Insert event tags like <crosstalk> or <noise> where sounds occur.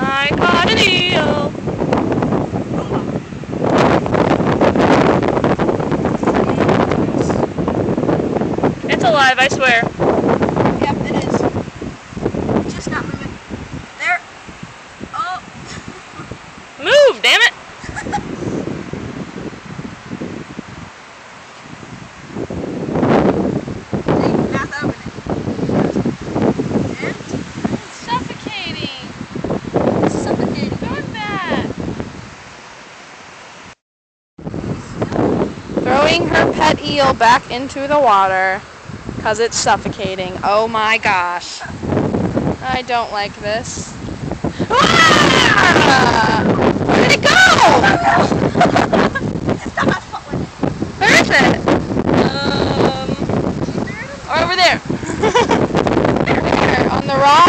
I caught an eel. It's alive, I swear. Yep, it is. It's just not moving. There. Oh. Move, damn it! See, mouth open it. It's suffocating. And it's suffocating. Going back. Throwing her pet eel back into the water because it's suffocating. Oh my gosh. I don't like this. Ah! Where did it go? <laughs> Where is it? Um, over there. <laughs> there, on the rocks.